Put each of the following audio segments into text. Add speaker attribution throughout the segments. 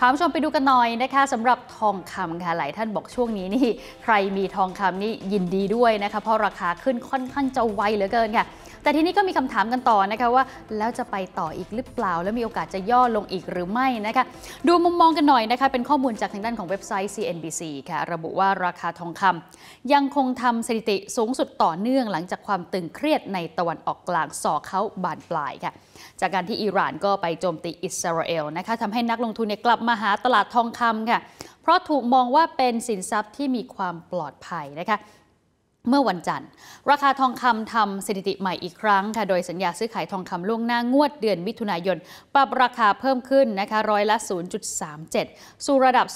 Speaker 1: พาผู้ชมไปดูกันหน่อยนะคะสำหรับทองคำค่ะหลายท่านบอกช่วงนี้นี่ ใครมีทองคำนี่ยินดีด้วยนะคะเพราะราคาขึ้นค่อนข้างจะไวเหลือเกินค่ะ แต่ทีนี้ก็มีคำถามกันต่อนะคะว่า แล้วจะไปต่ออีกหรือเปล่า แล้วมีโอกาสจะย่อลงอีกหรือไม่นะคะ ดูมุมมองกันหน่อยนะคะ เป็นข้อมูลจากทางด้านของเว็บไซต์ CNBC ค่ะ ระบุว่าราคาทองคำยังคงทำสถิติสูงสุดต่อเนื่องหลังจากความตึงเครียดในตะวันออกกลางส่อเขาบานปลายค่ะ จากการที่อิหร่านก็ไปโจมตีอิสราเอลนะคะทำให้นักลงทุนเนี่ยกลับมาหาตลาดทองคำค่ะ เพราะถูกมองว่าเป็นสินทรัพย์ที่มีความปลอดภัยนะคะ เมื่อวันจันทร์ ราคาทองคำทำสถิติใหม่อีกครั้งค่ะ โดยสัญญาซื้อขายทองคำล่วงหน้างวดเดือนมิถุนายน ปรับราคาเพิ่มขึ้นนะคะร้อยละ 0.37 สู่ระดับ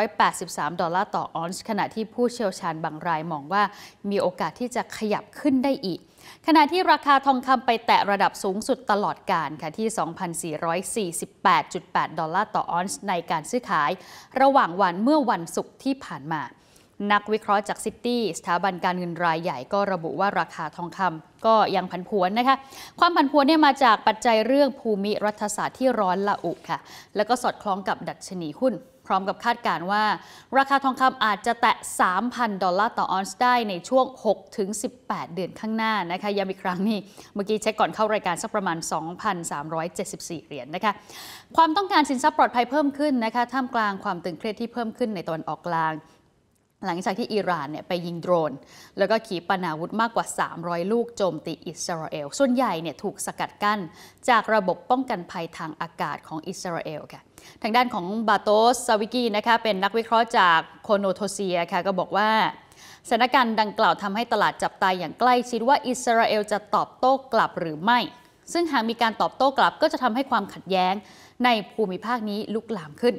Speaker 1: 2,383 ดอลลาร์ต่อออนซ์ ขณะที่ผู้เชี่ยวชาญบางรายมองว่ามีโอกาสที่จะขยับขึ้นได้อีกขณะที่ราคาทองคำไปแตะระดับสูงสุดตลอดกาลค่ะที่ 2,448.8 ดอลลาร์ต่อออนซ์ในการซื้อขาย ระหว่างวันเมื่อวันศุกร์ที่ผ่านมา นักวิเคราะห์จากซิตี้สถาบันการเงินรายใหญ่ก็ระบุว่าราคาทองคำก็ยังผันผวนนะคะ ความผันผวนเนี่ยมาจากปัจจัยเรื่องภูมิรัฐศาสตร์ที่ร้อนละอุค่ะ แล้วก็สอดคล้องกับดัชนีหุ้น พร้อมกับคาดการณ์ว่า ราคาทองคำอาจจะแตะ 3,000 ดอลลาร์ต่อออนซ์ได้ในช่วง 6-18 เดือนข้างหน้านะคะย้ำอีกครั้งนี่เมื่อกี้เช็คก่อนเข้ารายการสักประมาณ 2,374 เหรียญนะคะ ความต้องการสินทรัพย์ปลอดภัยเพิ่มขึ้นนะคะท่ามกลางความตึงเครียดที่เพิ่มขึ้นในตะวันออกกลาง หลังจากที่อิหร่านเนี่ยไปยิงโดรน แล้วก็ขีปนาวุธมากกว่า 300 ลูกโจมตีอิสราเอล ส่วนใหญ่เนี่ยถูกสกัดกั้น จากระบบป้องกันภัยทางอากาศของอิสราเอลค่ะทางด้านของ Bartosz Sawicki นะคะเป็นนักวิเคราะห์จาก Conotoxia ค่ะก็บอกว่าสถานการณ์ดังกล่าวทำให้ตลาดจับตาอย่างใกล้ชิดว่าอิสราเอลจะตอบโต้กลับหรือไม่ ซึ่งหากมีการตอบโต้กลับก็จะทำให้ความขัดแย้งในภูมิภาคนี้ลุกลามขึ้น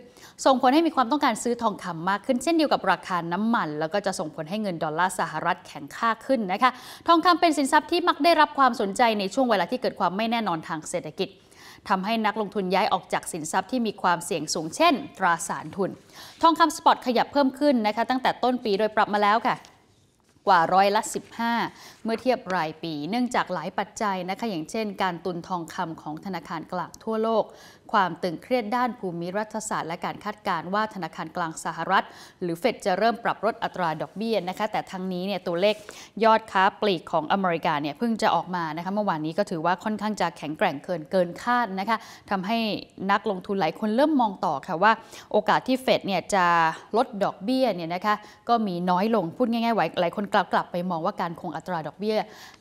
Speaker 1: ส่งผลให้มีความต้องการซื้อทองคำมากขึ้นเช่นเดียวกับราคาน้ำมัน แล้วก็จะส่งผลให้เงินดอลลาร์สหรัฐแข็งค่าขึ้นนะคะ ทองคำเป็นสินทรัพย์ที่มักได้รับความสนใจในช่วงเวลาที่เกิดความไม่แน่นอนทางเศรษฐกิจทำให้นักลงทุนย้ายออกจากสินทรัพย์ที่มีความเสี่ยงสูงเช่น ตราสารทุน ทองคำสปอตขยับเพิ่มขึ้นนะคะตั้งแต่ต้นปีโดยปรับมาแล้วค่ะ กว่าร้อยละ 15 เมื่อเทียบรายปี เนื่องจากหลายปัจจัยนะคะอย่างเช่น การตุนทองคำของธนาคารกลางทั่วโลก ความตึงเครียดด้านภูมิรัฐศาสตร์ และการคาดการณ์ว่าธนาคารกลางสหรัฐ หรือเฟดจะเริ่มปรับลดอัตราดอกเบี้ยนะคะ แต่ทั้งนี้เนี่ยตัวเลขยอดค้าปลีกของอเมริกาเนี่ยเพิ่งจะออกมานะคะเมื่อวานนี้ก็ถือว่าค่อนข้างจะแข็งแกร่งเกินเกินคาดนะคะทำให้นักลงทุนหลายคนเริ่มมองต่อค่ะว่า โอกาสที่เฟดเนี่ยจะลดดอกเบี้ยเนี่ยนะคะก็มีน้อยลงพูดง่ายๆหลายคนกลับกลับไปมองว่าการคงอัตราดอกเบี้ย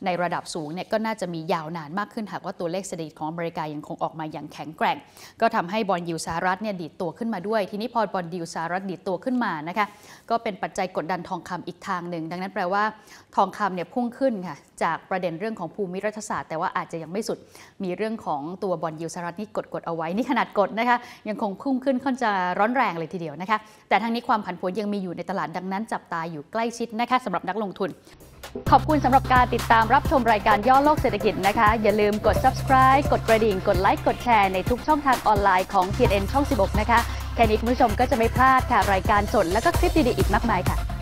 Speaker 1: ในระดับสูงเนี่ยก็น่าจะมียาวนานมากขึ้นหากว่าตัวเลขเศรษฐกิจของอเมริกายังคงออกมาอย่างแข็งแกร่งก็ทำให้บอลยูสหรัฐเนี่ยดีดตัวขึ้นมาด้วย ทีนี้พอบอลยูสหรัฐดีดตัวขึ้นมานะคะก็เป็นปัจจัยกดดันทองคำอีกทางหนึ่ง ดังนั้นแปลว่าทองคำเนี่ยพุ่งขึ้นค่ะจากประเด็นเรื่องของภูมิรัฐศาสตร์ แต่ว่าอาจจะยังไม่สุดมีเรื่องของตัว bond yield สหรัฐนี่กดกดเอาไว้นี่ขนาดกดนะคะยังคงพุ่งขึ้นค่อนจะร้อนแรงเลยทีเดียวนะคะแต่ทั้งนี้ความผันผวนยังมีอยู่ในตลาดดังนั้นจับตาอย่างใกล้ชิดนะคะสำหรับนักลงทุน ขอบคุณสำหรับการติดตามรับชมรายการย่อโลกเศรษฐกิจนะคะ อย่าลืมกด subscribe กดกระดิ่ง กดไลค์กดแชร์ในทุกช่องทางออนไลน์ของ TNN ช่อง 16 นะคะ แค่นี้คุณผู้ชมก็จะไม่พลาดค่ะ รายการสดและก็คลิปดีๆอีกมากมายค่ะ